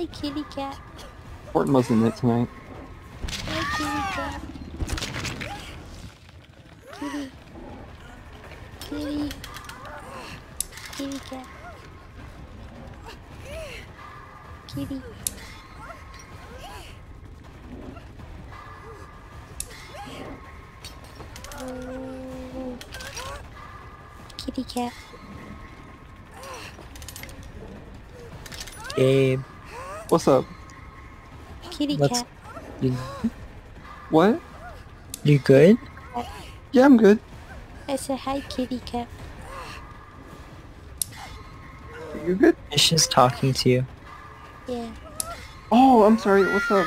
Hi, kitty cat. Horton wasn't it tonight. Hi, kitty cat. Kitty. Kitty. Kitty cat. Kitty. Oh. Kitty cat. Gabe, What's up? Kitty What's- cat. you, What? you good? Yeah, I'm good. I said hi, kitty cat. You good? It's just talking to you. Yeah. Oh, I'm sorry. What's up?